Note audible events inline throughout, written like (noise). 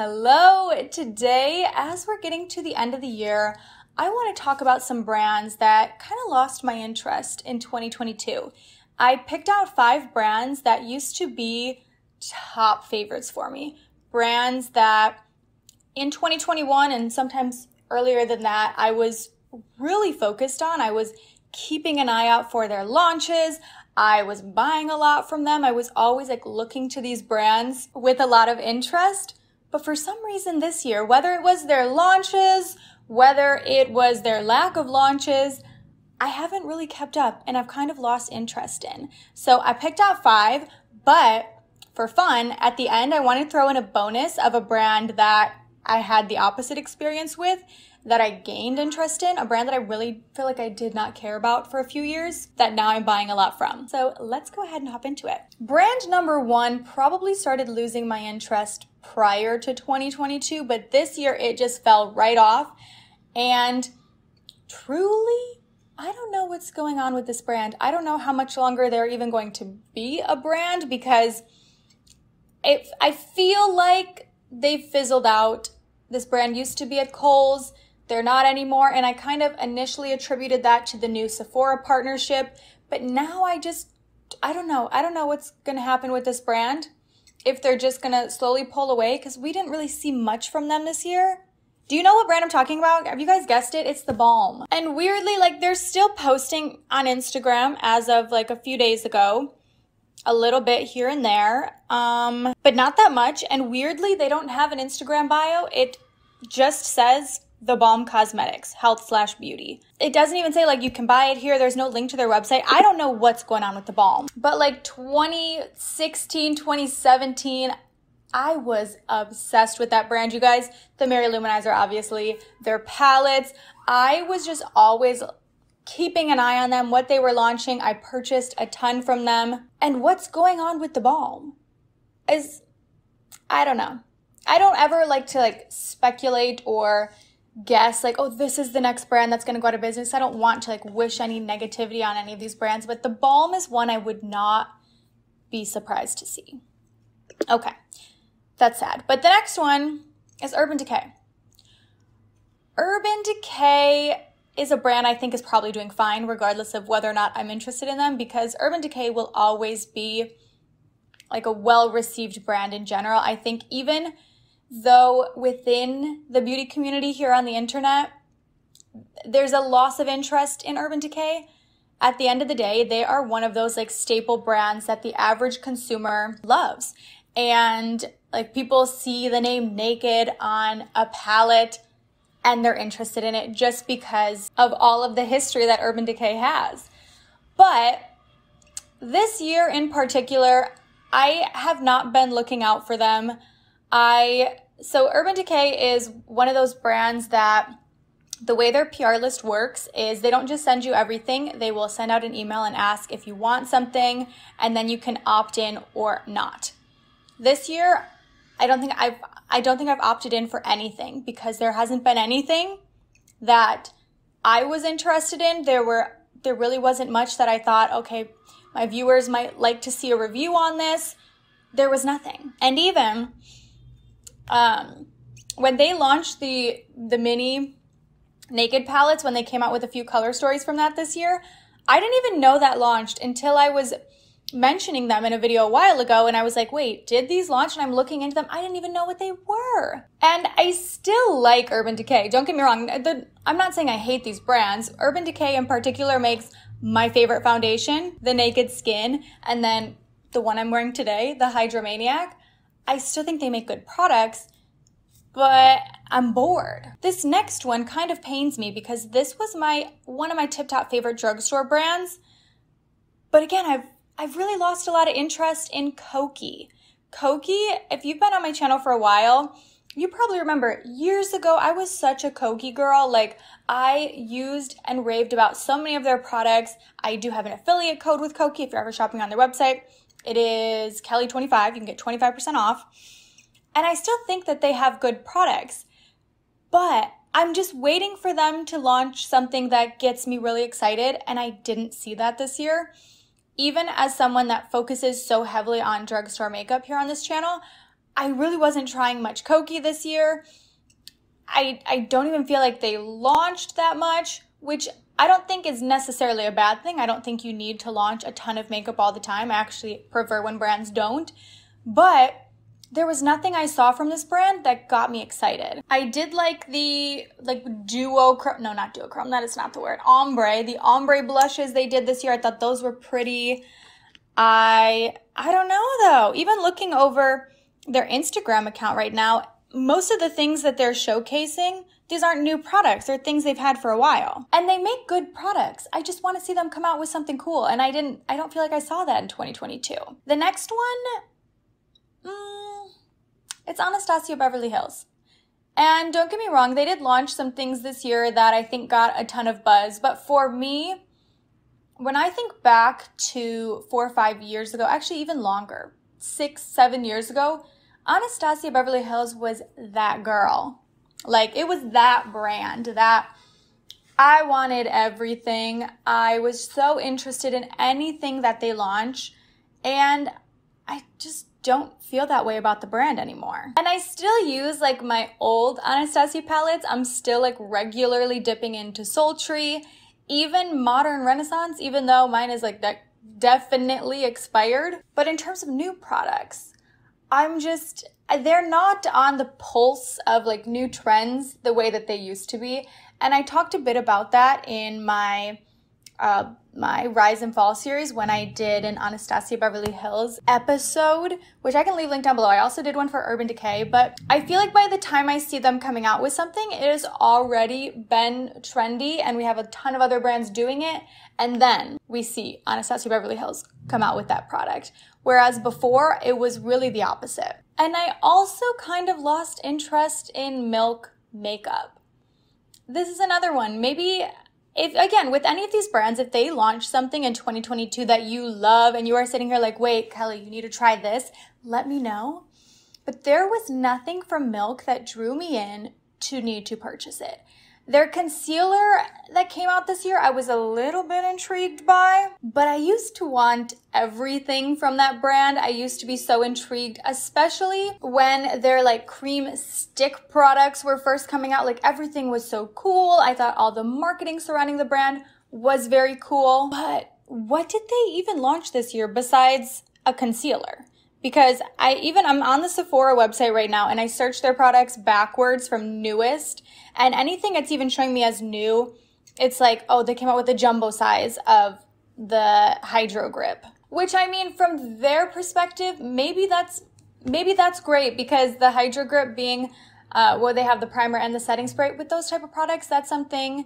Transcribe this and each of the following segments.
Hello! Today, as we're getting to the end of the year, I want to talk about some brands that kind of lost my interest in 2022. I picked out five brands that used to be top favorites for me. Brands that in 2021 and sometimes earlier than that, I was really focused on. I was keeping an eye out for their launches. I was buying a lot from them. I was always like looking to these brands with a lot of interest. But for some reason this year, whether it was their launches, whether it was their lack of launches, I haven't really kept up and I've kind of lost interest in. So I picked out five, but for fun, at the end, I want to throw in a bonus of a brand that I had the opposite experience with that I gained interest in, a brand that I really feel like I did not care about for a few years that now I'm buying a lot from. So let's go ahead and hop into it. Brand number one probably started losing my interest prior to 2022, but this year it just fell right off. And truly, I don't know what's going on with this brand. I don't know how much longer they're even going to be a brand because it, I feel like they fizzled out. This brand used to be at Kohl's. They're not anymore. And I kind of initially attributed that to the new Sephora partnership. But now I just, I don't know. I don't know what's going to happen with this brand. If they're just going to slowly pull away, because we didn't really see much from them this year. Do you know what brand I'm talking about? Have you guys guessed it? It's the Balm. And weirdly, like they're still posting on Instagram as of like a few days ago. A little bit here and there, um, but not that much. And weirdly, they don't have an Instagram bio. It just says the Balm Cosmetics, health slash beauty. It doesn't even say like you can buy it here. There's no link to their website. I don't know what's going on with the Balm. But like 2016, 2017, I was obsessed with that brand, you guys. The Mary-Lou Manizer, obviously, their palettes. I was just always keeping an eye on them, what they were launching. I purchased a ton from them. And what's going on with the Balm is, I don't know. I don't ever like to like speculate or guess like, oh, this is the next brand that's going to go out of business. I don't want to like wish any negativity on any of these brands, but the Balm is one I would not be surprised to see. Okay, that's sad. But the next one is Urban Decay. Urban Decay is a brand I think is probably doing fine, regardless of whether or not I'm interested in them, because Urban Decay will always be like a well received brand in general. I think even though within the beauty community here on the internet, there's a loss of interest in Urban Decay. At the end of the day, they are one of those like staple brands that the average consumer loves. And like people see the name Naked on a palette and they're interested in it just because of all of the history that Urban Decay has. But this year in particular, I have not been looking out for them. I so Urban Decay is one of those brands that the way their PR list works is they don't just send you everything. They will send out an email and ask if you want something and then you can opt in or not. This year, I don't think I've I don't think I've opted in for anything because there hasn't been anything that I was interested in. There were there really wasn't much that I thought, okay, my viewers might like to see a review on this. There was nothing. And even um, when they launched the the mini naked palettes, when they came out with a few color stories from that this year, I didn't even know that launched until I was mentioning them in a video a while ago and I was like, wait, did these launch? And I'm looking into them. I didn't even know what they were. And I still like Urban Decay. Don't get me wrong. The, I'm not saying I hate these brands. Urban Decay in particular makes my favorite foundation, the Naked Skin, and then the one I'm wearing today, the Hydromaniac. I still think they make good products, but I'm bored. This next one kind of pains me because this was my one of my tip top favorite drugstore brands. But again, I've I've really lost a lot of interest in Kokie. Kokie, if you've been on my channel for a while, you probably remember years ago I was such a Kokie girl. Like I used and raved about so many of their products. I do have an affiliate code with Kokie if you're ever shopping on their website. It is Kelly25. You can get 25% off. And I still think that they have good products. But I'm just waiting for them to launch something that gets me really excited. And I didn't see that this year. Even as someone that focuses so heavily on drugstore makeup here on this channel, I really wasn't trying much Kokie this year. I, I don't even feel like they launched that much, which I don't think is necessarily a bad thing. I don't think you need to launch a ton of makeup all the time. I actually prefer when brands don't. But there was nothing I saw from this brand that got me excited. I did like the like duochrome, no, not duochrome, that is not the word. Ombre, the ombre blushes they did this year. I thought those were pretty. I I don't know though. Even looking over their Instagram account right now, most of the things that they're showcasing, these aren't new products. They're things they've had for a while. And they make good products. I just want to see them come out with something cool. And I didn't, I don't feel like I saw that in 2022. The next one, mm, it's Anastasia Beverly Hills. And don't get me wrong, they did launch some things this year that I think got a ton of buzz. But for me, when I think back to four or five years ago, actually even longer, six, seven years ago, Anastasia Beverly Hills was that girl. Like it was that brand that I wanted everything. I was so interested in anything that they launch and I just don't feel that way about the brand anymore. And I still use like my old Anastasia palettes. I'm still like regularly dipping into Sultry, even Modern Renaissance, even though mine is like that definitely expired. But in terms of new products, I'm just, they're not on the pulse of like new trends the way that they used to be. And I talked a bit about that in my uh, my Rise and Fall series when I did an Anastasia Beverly Hills episode, which I can leave linked down below. I also did one for Urban Decay, but I feel like by the time I see them coming out with something, it has already been trendy and we have a ton of other brands doing it. And then we see Anastasia Beverly Hills come out with that product. Whereas before, it was really the opposite. And I also kind of lost interest in Milk makeup. This is another one. Maybe if again with any of these brands if they launch something in 2022 that you love and you are sitting here like wait kelly you need to try this let me know. But there was nothing from milk that drew me in to need to purchase it their concealer that came out this year, I was a little bit intrigued by, but I used to want everything from that brand. I used to be so intrigued, especially when their like cream stick products were first coming out. Like everything was so cool. I thought all the marketing surrounding the brand was very cool. But what did they even launch this year besides a concealer? Because I even I'm on the Sephora website right now and I search their products backwards from newest and anything that's even showing me as new, it's like, oh, they came out with the jumbo size of the Hydro Grip. Which I mean from their perspective, maybe that's maybe that's great because the Hydro Grip being uh, where they have the primer and the setting spray with those type of products, that's something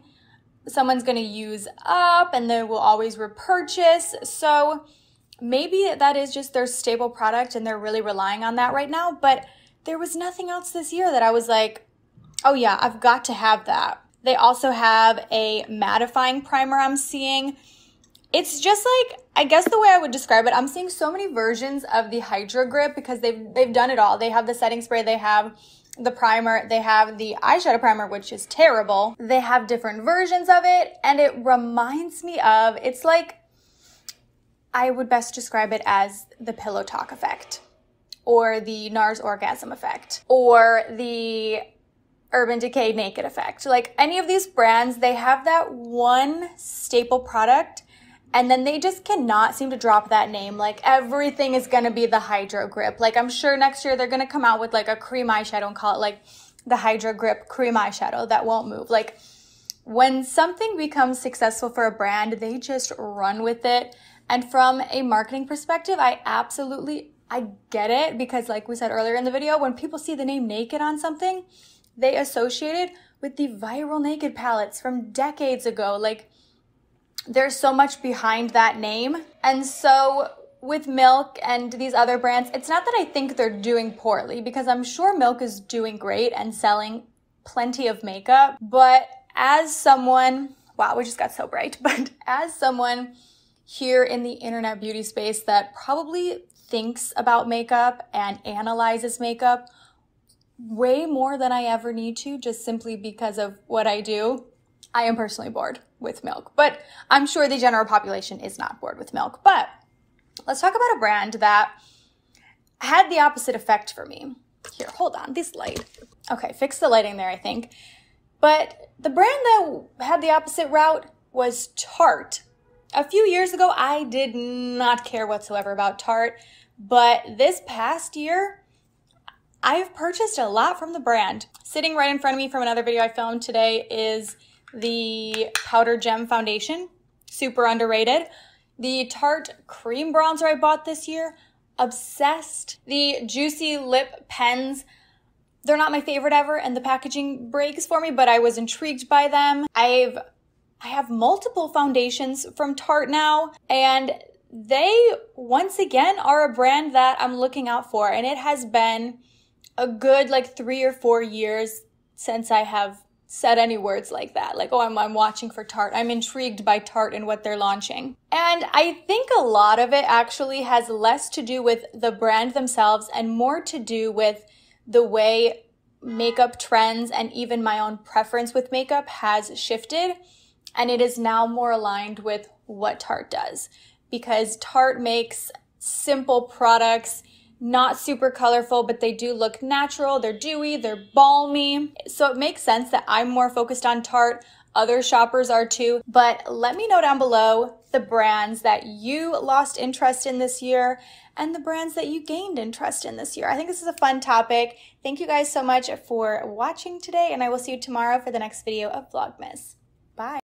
someone's going to use up and they will always repurchase. So maybe that is just their stable product and they're really relying on that right now. But there was nothing else this year that I was like, oh yeah, I've got to have that. They also have a mattifying primer I'm seeing. It's just like I guess the way I would describe it, I'm seeing so many versions of the Hydro Grip because they've they've done it all. They have the setting spray, they have the primer, they have the eyeshadow primer, which is terrible. They have different versions of it, and it reminds me of it's like I would best describe it as the pillow talk effect or the NARS orgasm effect or the Urban Decay naked effect. Like any of these brands, they have that one staple product and then they just cannot seem to drop that name. Like everything is gonna be the Hydro Grip. Like I'm sure next year they're gonna come out with like a cream eyeshadow and call it like the Hydro Grip cream eyeshadow that won't move. Like when something becomes successful for a brand, they just run with it. And from a marketing perspective, I absolutely I get it because like we said earlier in the video, when people see the name naked on something, they associate it with the viral naked palettes from decades ago. Like there's so much behind that name. And so with Milk and these other brands, it's not that I think they're doing poorly because I'm sure Milk is doing great and selling plenty of makeup. But as someone, wow, we just got so bright, (laughs) but as someone here in the internet beauty space that probably thinks about makeup and analyzes makeup way more than I ever need to, just simply because of what I do. I am personally bored with milk, but I'm sure the general population is not bored with milk. But let's talk about a brand that had the opposite effect for me. Here, hold on, this light. Okay, fix the lighting there, I think. But the brand that had the opposite route was Tarte. A few years ago, I did not care whatsoever about Tarte, but this past year, I've purchased a lot from the brand. Sitting right in front of me from another video I filmed today is the Powder Gem Foundation, super underrated. The Tarte Cream Bronzer I bought this year, obsessed. The Juicy Lip Pens, they're not my favorite ever and the packaging breaks for me, but I was intrigued by them. I've I have multiple foundations from Tarte now and they once again are a brand that I'm looking out for and it has been a good like 3 or 4 years since I have said any words like that. Like, oh, I'm, I'm watching for Tarte. I'm intrigued by Tarte and what they're launching. And I think a lot of it actually has less to do with the brand themselves and more to do with the way makeup trends and even my own preference with makeup has shifted. And it is now more aligned with what Tarte does because Tarte makes simple products not super colorful, but they do look natural. They're dewy, they're balmy. So it makes sense that I'm more focused on Tarte. Other shoppers are too. But let me know down below the brands that you lost interest in this year and the brands that you gained interest in this year. I think this is a fun topic. Thank you guys so much for watching today, and I will see you tomorrow for the next video of Vlogmas. Bye.